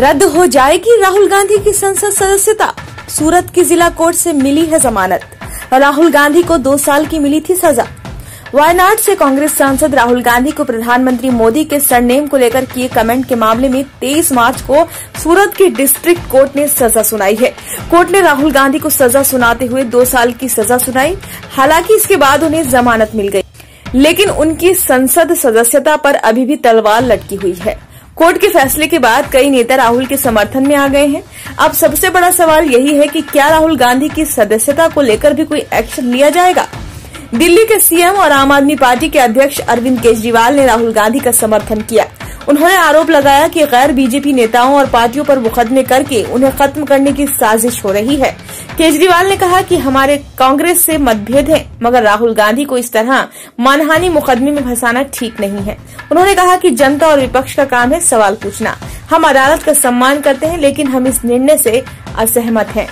रद्द हो जाएगी राहुल गांधी की संसद सदस्यता। सूरत की जिला कोर्ट से मिली है जमानत। राहुल गांधी को दो साल की मिली थी सजा। वायनाड से कांग्रेस सांसद राहुल गांधी को प्रधानमंत्री मोदी के सरनेम को लेकर किए कमेंट के मामले में 23 मार्च को सूरत की डिस्ट्रिक्ट कोर्ट ने सजा सुनाई है। कोर्ट ने राहुल गांधी को सजा सुनाते हुए दो साल की सजा सुनाई। हालाँकि इसके बाद उन्हें जमानत मिल गई। लेकिन उनकी संसद सदस्यता पर अभी भी तलवार लटकी हुई है। कोर्ट के फैसले के बाद कई नेता राहुल के समर्थन में आ गए हैं। अब सबसे बड़ा सवाल यही है कि क्या राहुल गांधी की सदस्यता को लेकर भी कोई एक्शन लिया जाएगा? दिल्ली के सीएम और आम आदमी पार्टी के अध्यक्ष अरविंद केजरीवाल ने राहुल गांधी का समर्थन किया। उन्होंने आरोप लगाया कि गैर बीजेपी नेताओं और पार्टियों पर मुकदमे करके उन्हें खत्म करने की साजिश हो रही है। केजरीवाल ने कहा कि हमारे कांग्रेस से मतभेद है, मगर राहुल गांधी को इस तरह मानहानि मुकदमे में फंसाना ठीक नहीं है। उन्होंने कहा कि जनता और विपक्ष का काम है सवाल पूछना। हम अदालत का सम्मान करते हैं, लेकिन हम इस निर्णय से असहमत हैं।